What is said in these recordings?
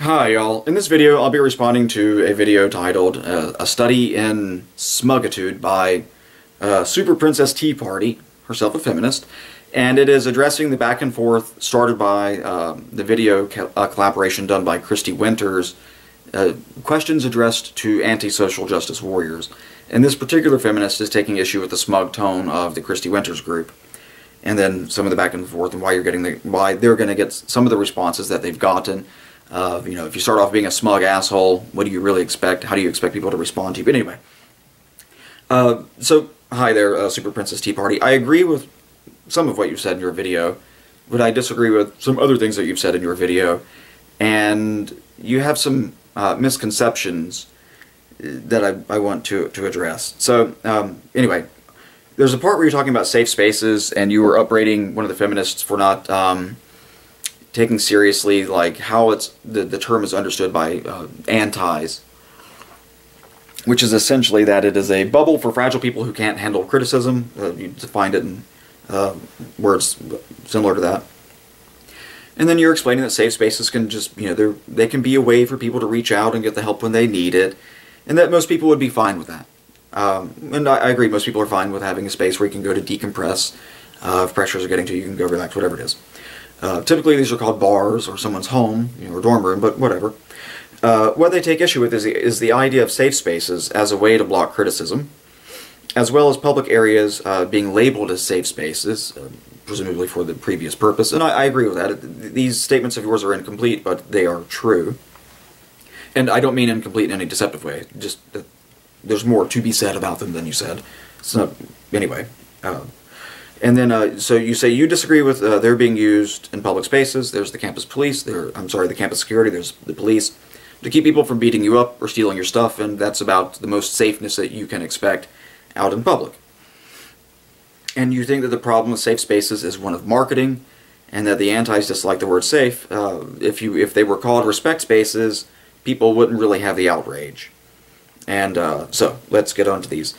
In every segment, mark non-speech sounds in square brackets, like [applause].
Hi y'all. In this video I'll be responding to a video titled uh, A Study in Smugitude by uh, Super Princess Tea Party, herself a feminist, and it is addressing the back and forth started by uh, the video uh, collaboration done by Kristi Winters, uh, questions addressed to anti-social justice warriors. And this particular feminist is taking issue with the smug tone of the Kristi Winters group. And then some of the back and forth and why you're getting the why they're going to get some of the responses that they've gotten uh, you know, if you start off being a smug asshole, what do you really expect? How do you expect people to respond to you? But anyway, uh, so hi there, uh, Super Princess Tea Party. I agree with some of what you've said in your video, but I disagree with some other things that you've said in your video, and you have some uh, misconceptions that I, I want to, to address. So um, anyway, there's a part where you're talking about safe spaces, and you were upbraiding one of the feminists for not... Um, taking seriously like how it's the, the term is understood by uh, antis which is essentially that it is a bubble for fragile people who can't handle criticism. Uh, you defined it in uh, words similar to that. And then you're explaining that safe spaces can just you know they they can be a way for people to reach out and get the help when they need it and that most people would be fine with that. Um, and I, I, agree most people are fine with having a space where you can go to decompress. Uh, if pressures are getting to you, you can go relax whatever it is uh, typically these are called bars or someone's home you know, or dorm room, but whatever. Uh, what they take issue with is the, is the idea of safe spaces as a way to block criticism, as well as public areas uh, being labeled as safe spaces, uh, presumably for the previous purpose. And I, I, agree with that. These statements of yours are incomplete, but they are true. And I don't mean incomplete in any deceptive way, just that there's more to be said about them than you said. So, anyway. Uh, and then, uh, so you say you disagree with uh, their being used in public spaces. There's the campus police. There, I'm sorry, the campus security. There's the police to keep people from beating you up or stealing your stuff, and that's about the most safeness that you can expect out in public. And you think that the problem with safe spaces is one of marketing, and that the antis dislike the word safe. Uh, if you, if they were called respect spaces, people wouldn't really have the outrage. And uh, so, let's get on to these.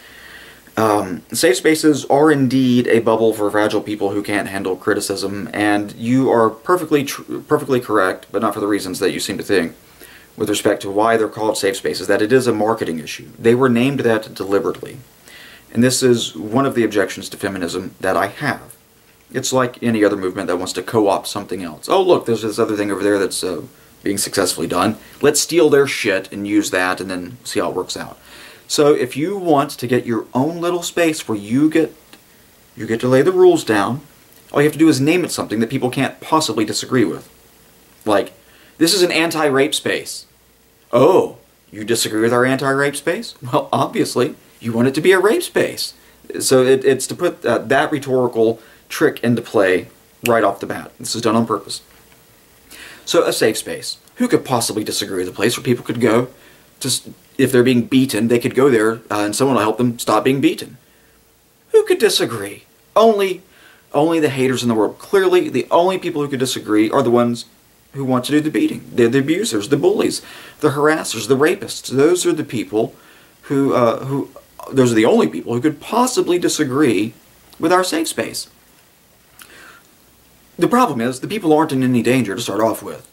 Um, safe spaces are indeed a bubble for fragile people who can't handle criticism, and you are perfectly perfectly correct, but not for the reasons that you seem to think, with respect to why they're called safe spaces, that it is a marketing issue. They were named that deliberately. And this is one of the objections to feminism that I have. It's like any other movement that wants to co-opt something else. Oh, look, there's this other thing over there that's uh, being successfully done. Let's steal their shit and use that and then see how it works out. So if you want to get your own little space where you get you get to lay the rules down, all you have to do is name it something that people can't possibly disagree with. Like, this is an anti-rape space. Oh, you disagree with our anti-rape space? [laughs] Well, obviously, you want it to be a rape space. So it, it's to put uh, that rhetorical trick into play right off the bat. This is done on purpose. So a safe space. Who could possibly disagree with a place where people could go to if they're being beaten, they could go there uh, and someone will help them stop being beaten. Who could disagree? Only, only the haters in the world. Clearly, the only people who could disagree are the ones who want to do the beating. They're the abusers, the bullies, the harassers, the rapists. Those are the people who, uh, who, those are the only people who could possibly disagree with our safe space. The problem is, the people aren't in any danger to start off with.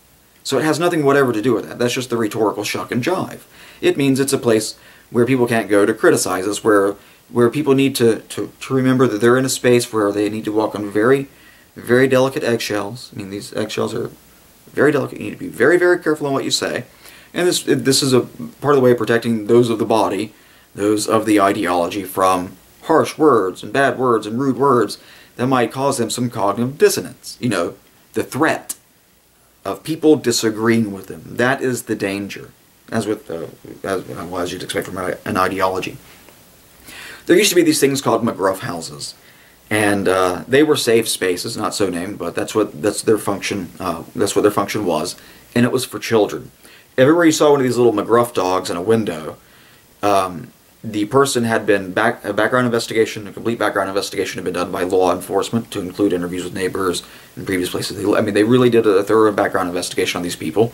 So it has nothing whatever to do with that. That's just the rhetorical shuck and jive. It means it's a place where people can't go to criticize us, where where people need to, to, to remember that they're in a space where they need to walk on very, very delicate eggshells. I mean, these eggshells are very delicate. You need to be very, very careful on what you say. And this, this is a part of the way of protecting those of the body, those of the ideology from harsh words and bad words and rude words that might cause them some cognitive dissonance. You know, the threat of people disagreeing with them. That is the danger, as with uh, as, well, as you'd expect from an ideology. There used to be these things called McGruff houses, and uh, they were safe spaces, not so named, but that's what that's their function. Uh, that's what their function was, and it was for children. Everywhere you saw one of these little McGruff dogs in a window, um, the person had been back a background investigation, a complete background investigation had been done by law enforcement to include interviews with neighbors in previous places. I mean, they really did a thorough background investigation on these people,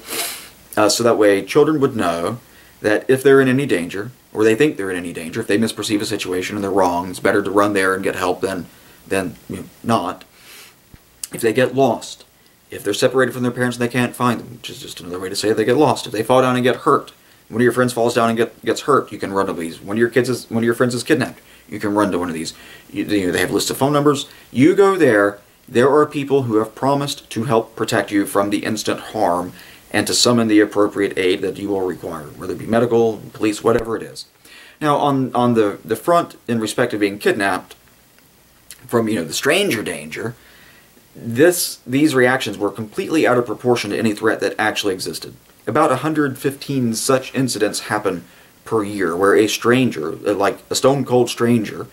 uh, so that way children would know that if they're in any danger, or they think they're in any danger, if they misperceive a situation and they're wrong, it's better to run there and get help than than you know, not. If they get lost, If they're separated from their parents and they can't find them, which is just another way to say they get lost. If they fall down and get hurt, one of your friends falls down and get, gets hurt, you can run to these. One of your kids is, one of your friends is kidnapped, you can run to one of these. You, you know, they have a list of phone numbers. You go there. There are people who have promised to help protect you from the instant harm and to summon the appropriate aid that you will require, whether it be medical, police, whatever it is. Now, on, on the, the front, in respect of being kidnapped from, you know, the stranger danger, this, these reactions were completely out of proportion to any threat that actually existed. About 115 such incidents happen per year where a stranger, like a stone cold stranger,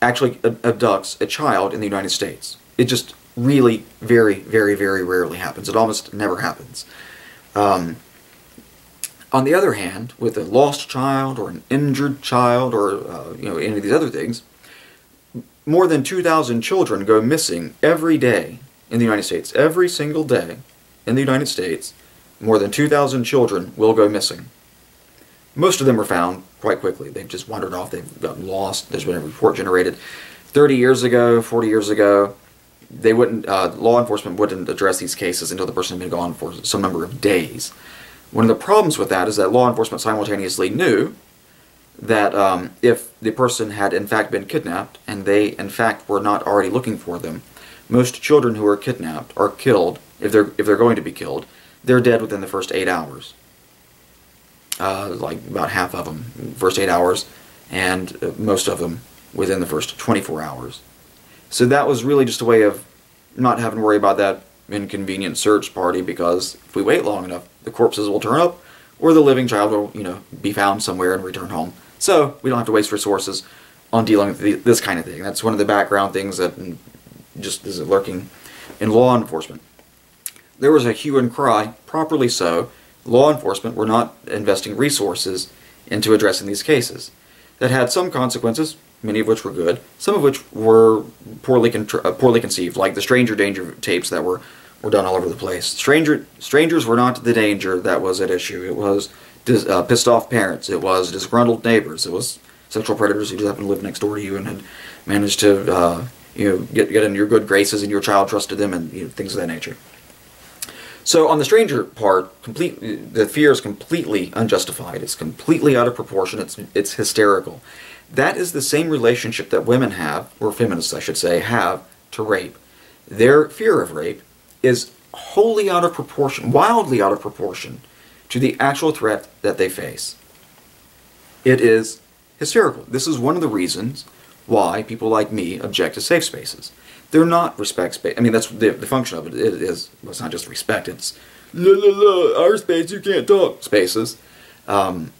actually abducts a child in the United States. It just really very, very, very rarely happens. It almost never happens. Um, on the other hand, with a lost child or an injured child or uh, you know any of these other things, more than 2,000 children go missing every day in the United States. Every single day in the United States, more than 2,000 children will go missing. Most of them are found quite quickly. They've just wandered off. They've gotten lost. There's been a report generated. 30 years ago, 40 years ago, they wouldn't. Uh, law enforcement wouldn't address these cases until the person had been gone for some number of days. One of the problems with that is that law enforcement simultaneously knew that um, if the person had in fact been kidnapped and they in fact were not already looking for them, most children who are kidnapped are killed if they're if they're going to be killed. They're dead within the first eight hours. Uh, like about half of them, first eight hours, and uh, most of them within the first 24 hours. So that was really just a way of not having to worry about that inconvenient search party because if we wait long enough, the corpses will turn up or the living child will, you know, be found somewhere and return home. So we don't have to waste resources on dealing with the, this kind of thing. That's one of the background things that just is lurking in law enforcement. There was a hue and cry, properly so. Law enforcement were not investing resources into addressing these cases. That had some consequences, many of which were good, some of which were poorly, uh, poorly conceived, like the stranger danger tapes that were, were done all over the place. Stranger, strangers were not the danger that was at issue. It was uh, pissed off parents. It was disgruntled neighbors. It was sexual predators who just happened to live next door to you and had managed to uh, you know get get in your good graces and your child trusted them and you know, things of that nature. So on the stranger part, complete the fear is completely unjustified. It's completely out of proportion. It's it's hysterical. That is the same relationship that women have, or feminists I should say, have to rape. Their fear of rape is wholly out of proportion, wildly out of proportion to the actual threat that they face. It is hysterical. This is one of the reasons why people like me object to safe spaces. They're not respect space. I mean, that's the, the function of it. It is. Well, it's not just respect. It's la la la. Our space. You can't talk. Spaces. Um,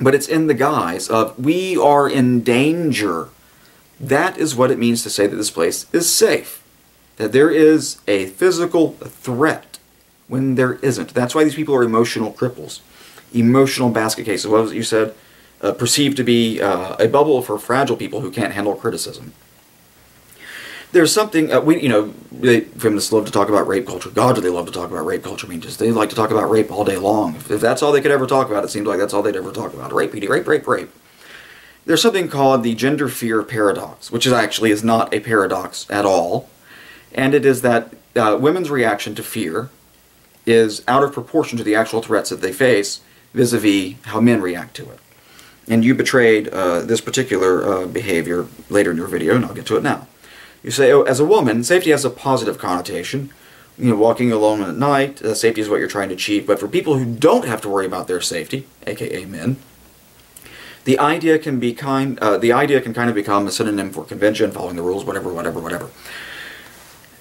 but it's in the guise of we are in danger. That is what it means to say that this place is safe. That there is a physical threat when there isn't. That's why these people are emotional cripples. Emotional basket cases. What was it you said? Uh, perceived to be uh, a bubble for fragile people who can't handle criticism there's something uh, we you know they, feminists love to talk about rape culture. God, do they love to talk about rape culture? I mean, just they like to talk about rape all day long. If, if that's all they could ever talk about, it seems like that's all they'd ever talk about: rape, rape, rape, rape. There's something called the gender fear paradox, which is actually is not a paradox at all, and it is that uh, women's reaction to fear is out of proportion to the actual threats that they face vis-a-vis how men react to it. And you betrayed uh, this particular uh, behavior later in your video, and I'll get to it now. You say, oh, as a woman, safety has a positive connotation. You know, walking alone at night, uh, safety is what you're trying to achieve. But for people who don't have to worry about their safety, aka men, the idea can be kind. Uh, the idea can kind of become a synonym for convention, following the rules, whatever, whatever, whatever.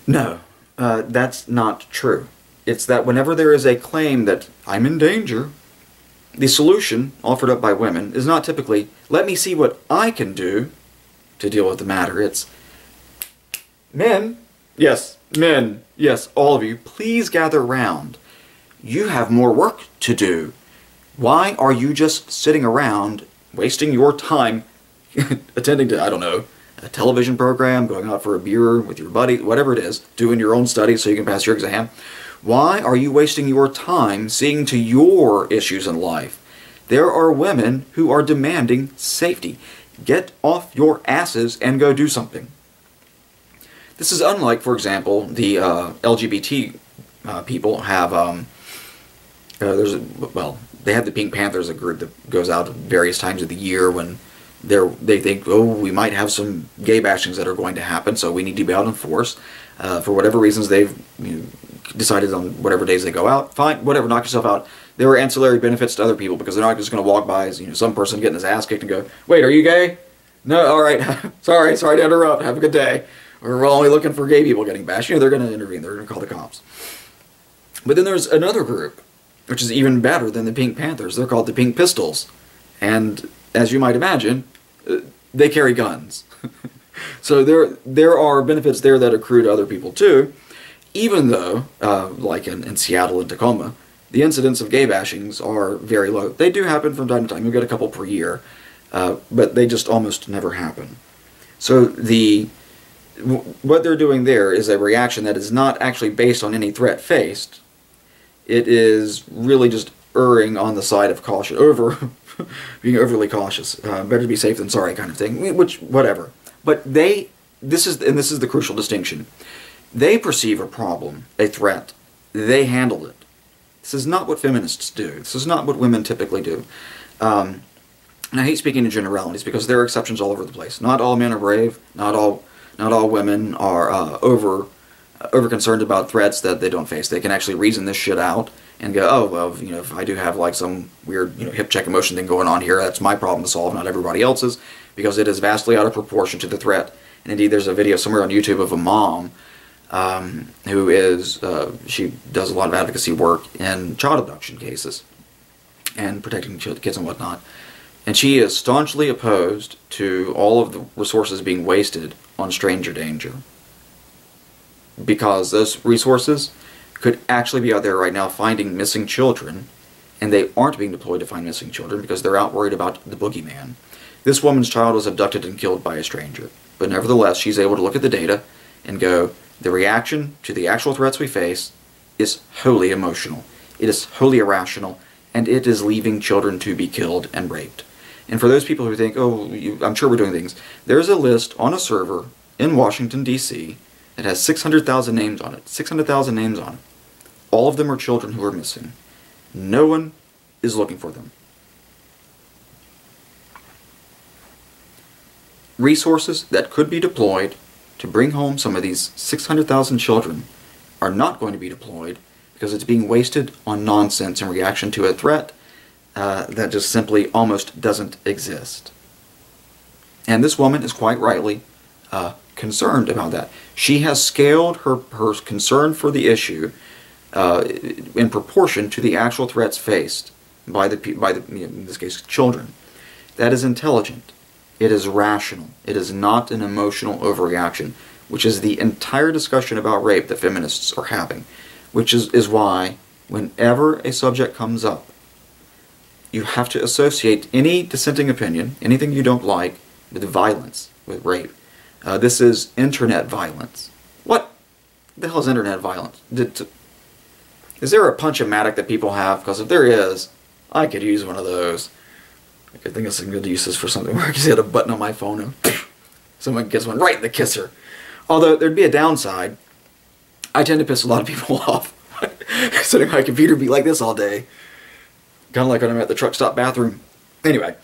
No, uh, that's not true. It's that whenever there is a claim that I'm in danger, the solution offered up by women is not typically, let me see what I can do to deal with the matter. It's, Men, yes, men, yes, all of you, please gather round. You have more work to do. Why are you just sitting around wasting your time [laughs] attending to, I don't know, a television program, going out for a beer with your buddy, whatever it is, doing your own study so you can pass your exam? Why are you wasting your time seeing to your issues in life? There are women who are demanding safety. Get off your asses and go do something. This is unlike, for example, the uh, LGBT uh, people have. Um, uh, there's a, well, they have the Pink Panthers, a group that goes out various times of the year when they're they think, oh, we might have some gay bashings that are going to happen, so we need to be out in force. Uh, for whatever reasons, they've you know, decided on whatever days they go out. Fine, whatever, knock yourself out. There are ancillary benefits to other people because they're not just going to walk by as you know some person getting his ass kicked and go, wait, are you gay? No, all right, [laughs] sorry, sorry to interrupt. Have a good day. We're only looking for gay people getting bashed. You know, they're going to intervene. They're going to call the cops. But then there's another group, which is even better than the Pink Panthers. They're called the Pink Pistols, and as you might imagine, uh, they carry guns. [laughs] so there there are benefits there that accrue to other people too even though, uh, like in, in Seattle and Tacoma, the incidents of gay bashings are very low. They do happen from time to time. You'll get a couple per year, uh, but they just almost never happen. So the what they're doing there is a reaction that is not actually based on any threat faced. It is really just erring on the side of caution, over [laughs] being overly cautious. Uh, better to be safe than sorry, kind of thing. Which whatever. But they this is and this is the crucial distinction. They perceive a problem, a threat. They handle it. This is not what feminists do. This is not what women typically do. Um, and I hate speaking in generalities because there are exceptions all over the place. Not all men are brave. Not all not all women are uh, over uh, over concerned about threats that they don't face. They can actually reason this shit out and go, oh well, you know, if I do have like some weird you know hip check emotion thing going on here, that's my problem to solve, not everybody else's, because it is vastly out of proportion to the threat. And indeed, there's a video somewhere on YouTube of a mom um, who is, uh, she does a lot of advocacy work in child abduction cases and protecting kids and whatnot. And she is staunchly opposed to all of the resources being wasted on stranger danger. Because those resources could actually be out there right now finding missing children, and they aren't being deployed to find missing children because they're out worried about the boogeyman. This woman's child was abducted and killed by a stranger, but nevertheless, she's able to look at the data and go, the reaction to the actual threats we face is wholly emotional. It is wholly irrational, and it is leaving children to be killed and raped. And for those people who think, oh, you, I'm sure we're doing things, there's a list on a server in Washington, D.C. that has 600,000 names on it. 600,000 names on it. All of them are children who are missing. No one is looking for them. Resources that could be deployed to bring home some of these 600,000 children are not going to be deployed because it's being wasted on nonsense in reaction to a threat uh, that just simply almost doesn't exist. And this woman is quite rightly uh, concerned about that. She has scaled her, her concern for the issue uh, in proportion to the actual threats faced by the, by the, in this case, children. That is intelligent. It is rational. It is not an emotional overreaction, which is the entire discussion about rape that feminists are having. Which is, is why, whenever a subject comes up, you have to associate any dissenting opinion, anything you don't like, with violence, with rape. Uh, this is internet violence. What the hell is internet violence? Did, is there a punch-o-matic that people have? Because if there is, I could use one of those. I think it's some good uses for something [laughs] where I just hit a button on my phone and [laughs] someone gets one right in the kisser. Although there'd be a downside. I tend to piss a lot of [laughs] people off. Sitting on my computer be like this all day. Kind of like when I'm at the truck stop bathroom. Anyway,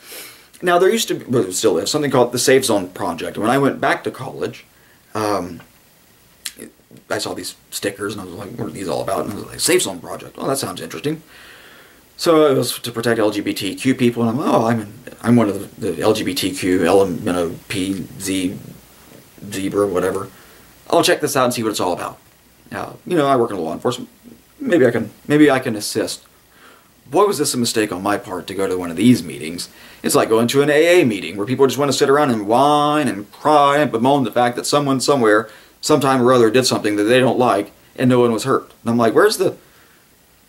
now there used to be, well, still is, something called the Safe Zone Project. When I went back to college, um, I saw these stickers and I was like, what are these all about? And I was like, Safe Zone Project. Oh, that sounds interesting. So it was to protect LGBTQ people, and I'm like, oh I'm I'm one of the, the LGBTQ element, you know, P Z zebra whatever. I'll check this out and see what it's all about. Uh, you know, I work in law enforcement. Maybe I can maybe I can assist. Boy, was this a mistake on my part to go to one of these meetings. It's like going to an AA meeting where people just want to sit around and whine and cry and bemoan the fact that someone somewhere, sometime or other, did something that they don't like and no one was hurt. And I'm like, where's the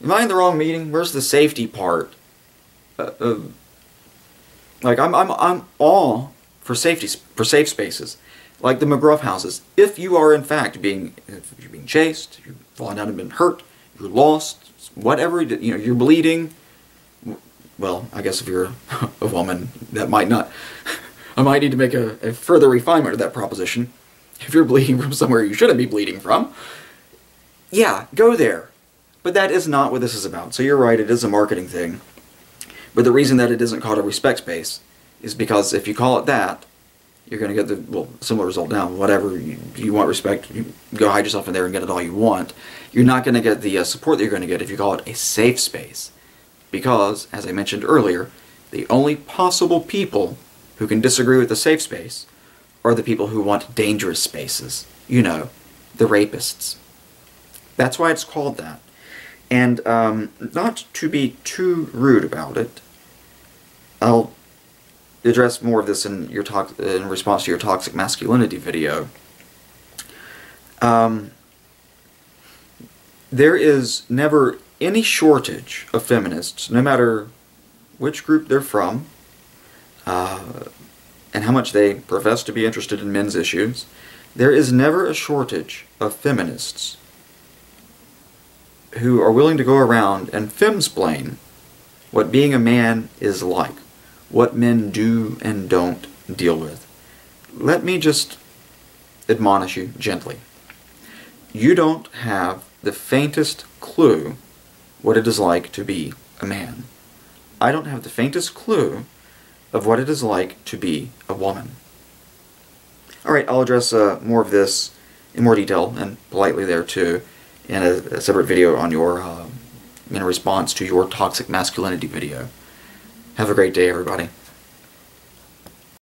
Am I in the wrong meeting? Where's the safety part? Uh, uh, like I'm, I'm, I'm all for safety, for safe spaces, like the McGruff houses. If you are in fact being, you're being chased, you've fallen down and been hurt, you're lost, whatever, you know, you're bleeding. Well, I guess if you're [laughs] a woman, that might not. [laughs] I might need to make a, a further refinement of that proposition. [laughs] if you're bleeding from somewhere you shouldn't be bleeding from, yeah, go there. But that is not what this is about. So you're right, it is a marketing thing. But the reason that it isn't called a respect space is because if you call it that, you're going to get the well similar result now. Whatever you, you, want respect, you go hide yourself in there and get it all you want. You're not going to get the uh, support that you're going to get if you call it a safe space, because as I mentioned earlier, the only possible people who can disagree with the safe space are the people who want dangerous spaces. You know, the rapists. That's why it's called that. And um, not to be too rude about it, I'll address more of this in your talk in response to your toxic masculinity video. Um, there is never any shortage of feminists, no matter which group they're from, uh, and how much they profess to be interested in men's issues. There is never a shortage of feminists who are willing to go around and femsplain what being a man is like, what men do and don't deal with. Let me just admonish you gently. You don't have the faintest clue what it is like to be a man. I don't have the faintest clue of what it is like to be a woman. Alright, I'll address uh, more of this in more detail and politely there too in a, a separate video on your, uh, in response to your toxic masculinity video. Have a great day, everybody.